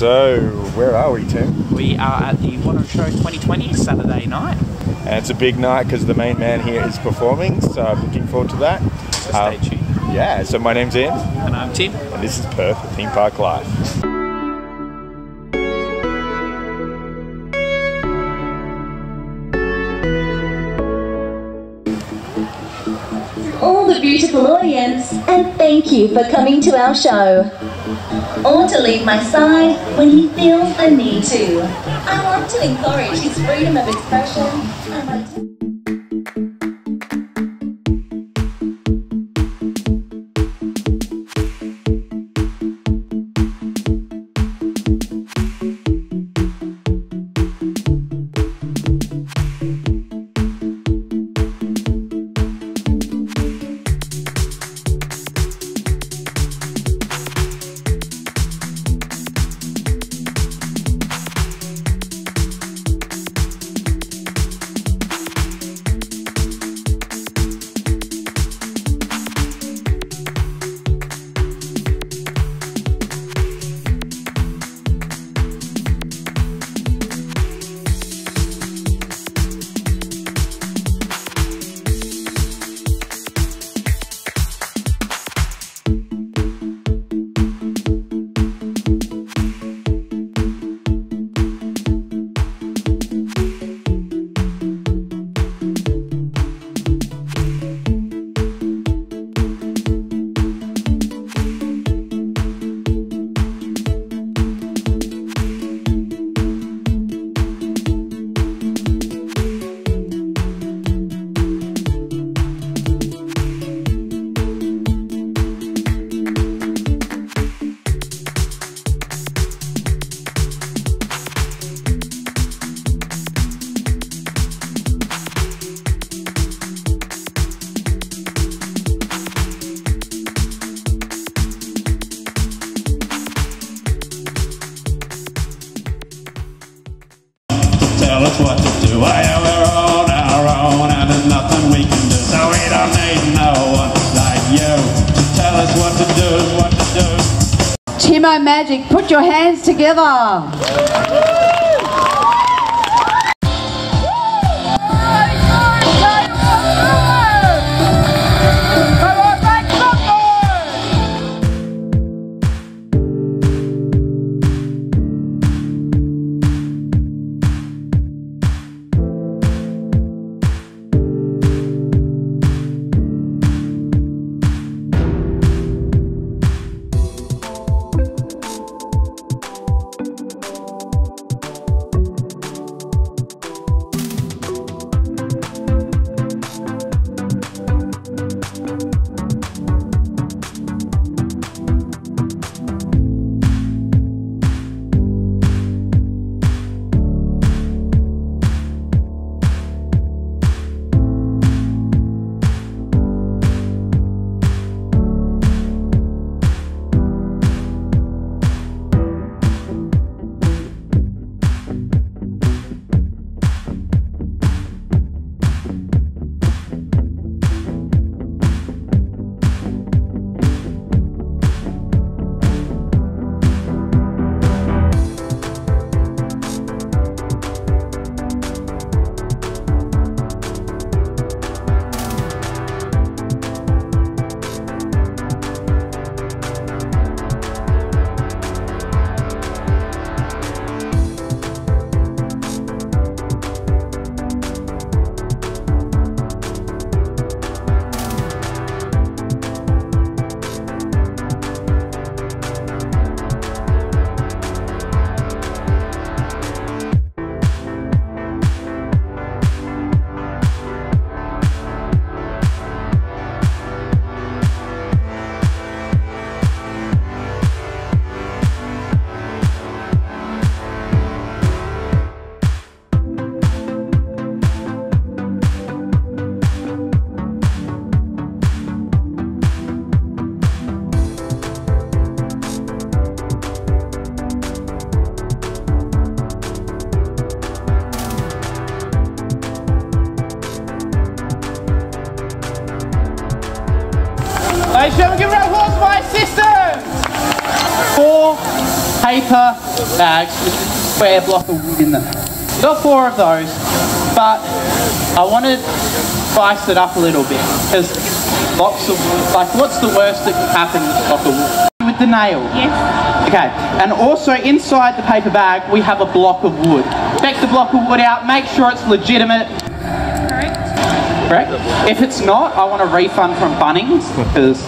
So, where are we, Tim? We are at the Wanneroo Show 2020 Saturday night. And it's a big night because the main man here is performing, so I'm looking forward to that. So stay Um, tuned. Yeah, so my name's Iain, And I'm Tim. and this is Perth Theme Park Life. All the beautiful audience, and thank you for coming to our show. Or to leave my side when he feels the need to. I want to encourage his freedom of expression. Tim OMagic, put your hands together. Paper bags with a square block of wood in them. Got four of those, but I want to spice it up a little bit because blocks of wood, like what's the worst that could happen with a block of wood? With the nail. Yes. Okay, and also inside the paper bag we have a block of wood. Check the block of wood out, make sure it's legitimate. Correct. Correct? If it's not, I want a refund from Bunnings because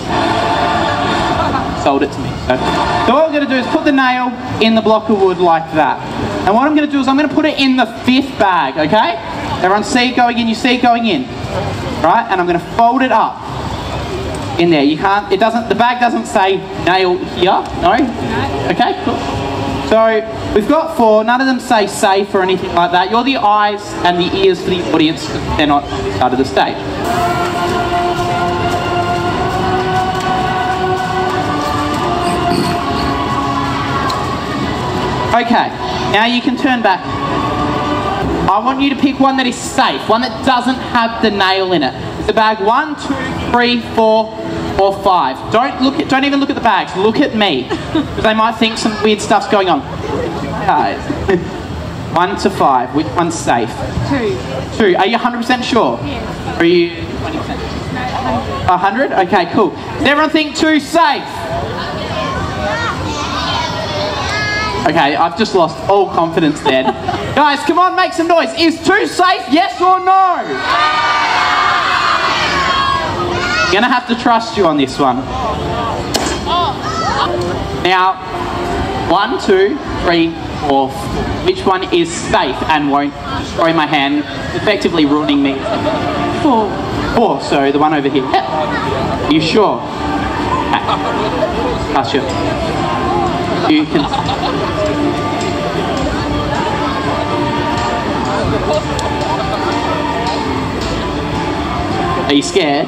sold it to me. So, what I'm going to do is put the nail in the block of wood like that. And what I'm going to do is I'm going to put it in the fifth bag, okay? Everyone see it going in, you see it going in. Right? And I'm going to fold it up in there. You can't, it doesn't, the bag doesn't say nail here, no? Okay, cool. So we've got four, none of them say safe or anything like that. You're the eyes and the ears for the audience, they're not part of the stage. Okay, now you can turn back. I want you to pick one that is safe, one that doesn't have the nail in it. the bag one, two, three, four, or five? Don't look at, don't even look at the bags. Look at me, because they might think some weird stuff's going on. Guys, one to five. Which one's safe? Two. Two. Are you 100% sure? Yes. Are you 100? Okay, cool. Does everyone think two safe? Okay, I've just lost all confidence then. Guys, come on, make some noise. Is two safe, yes or no? Gonna have to trust you on this one. Now, one, two, three, four. Which one is safe and won't destroy my hand, effectively ruining me? Four. Four, so the one over here. Yep. You sure? Okay. Trust you. You can. Are you scared?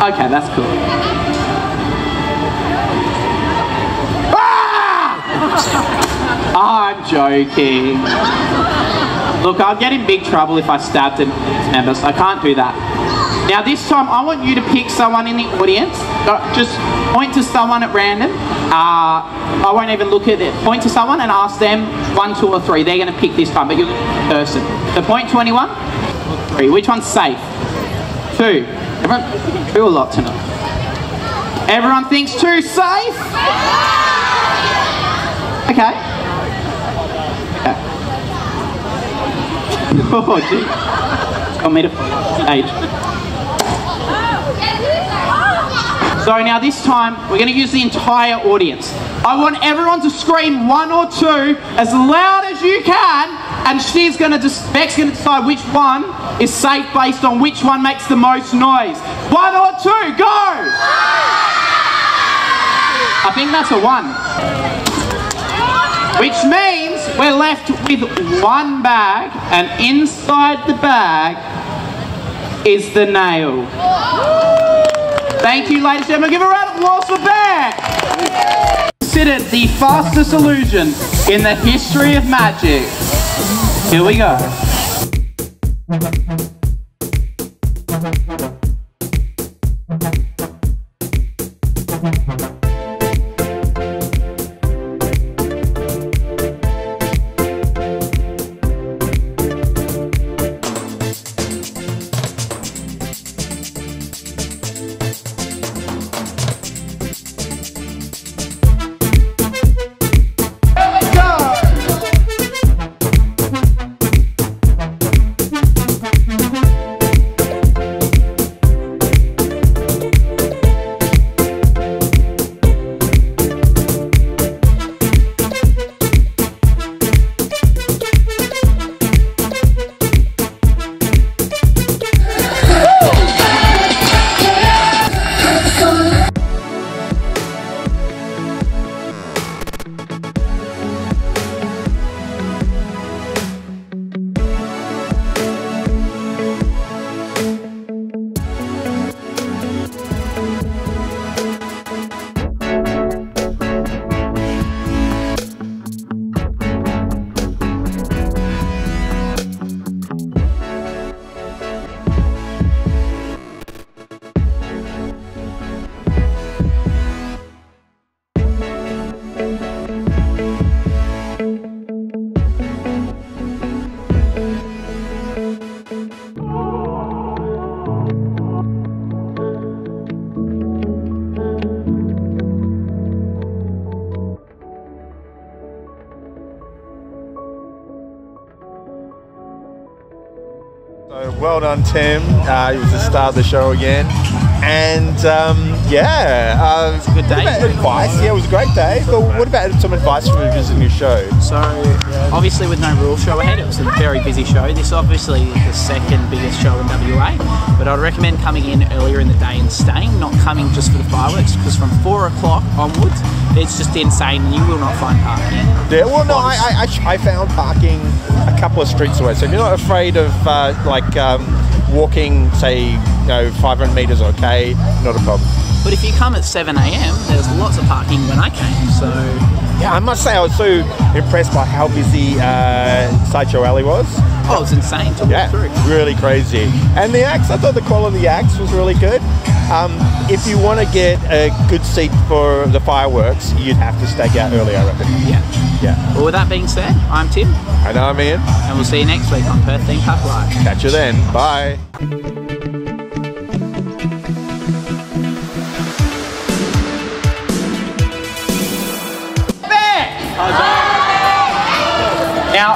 Okay, that's cool. Ah! I'm joking. Look, I'll get in big trouble if I stabbed an member, so I can't do that. Now this time, I want you to pick someone in the audience. Uh, Just point to someone at random. Uh, I won't even look at it. Point to someone and ask them one, two, or three. They're going to pick this time, but you're the person. So point to anyone. Three. Which one's safe? Two. Everyone, two a lot tonight. Everyone thinks two safe? Okay. Okay. Oh, gee. Got me to age. So now this time, we're going to use the entire audience. I want everyone to scream one or two as loud as you can, and she's going to just, Beck's going to decide which one is safe based on which one makes the most noise. One or two, go! I think that's a one. Which means we're left with one bag, and inside the bag is the nail. Thank you, ladies and gentlemen. Give a round of applause for Beck. Considered the fastest illusion in the history of magic. Here we go. Go! Well done, Tim. Uh, he was the star of the show again. And um, yeah, uh, a good day. Advice, yeah, it was a great day. But what about some advice for visiting your show? So, obviously, with no Royal Show ahead, it was a very busy show. This obviously is the second biggest show in WA, but I'd recommend coming in earlier in the day and staying, not coming just for the fireworks, because from four o'clock onwards, it's just insane, and you will not find parking. Yeah, well, no, I, I, I, I found parking a couple of streets away. So if you're not afraid of uh, like um, walking, say, you know, 500 meters, okay, not a problem. But if you come at 7 a.m., there's lots of parking when I came, so Yeah, I must say I was so impressed by how busy uh, Sideshow Alley was. oh, it was insane to walk Yeah, through. really crazy. And the acts, I thought the quality of the acts was really good. Um, if you want to get a good seat for the fireworks, you'd have to stake out early, I reckon. Yeah. Yeah. Well, with that being said, I'm Tim, I know I'm Iain. and we'll see you next week on Perth Theme Park Life. Catch you then. Bye.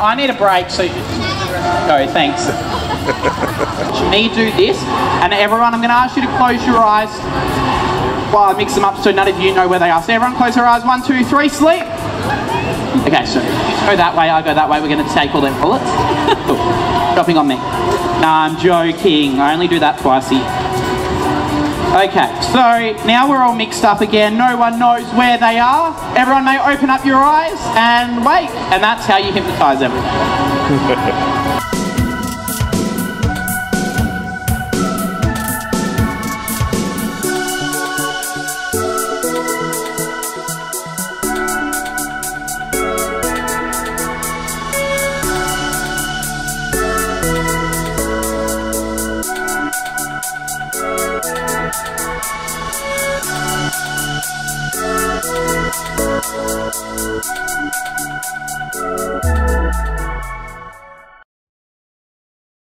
I need a break, so go. Thanks. Me do this, and everyone, I'm going to ask you to close your eyes while I mix them up so none of you know where they are. So everyone, close their eyes. One, two, three, sleep. Okay, so go that way. I go that way. We're going to take all them bullets. Dropping on me. Nah, I'm joking. I only do that twice a year. Okay, so now we're all mixed up again. No one knows where they are. Everyone may open up your eyes and wait. And that's how you hypnotise everyone.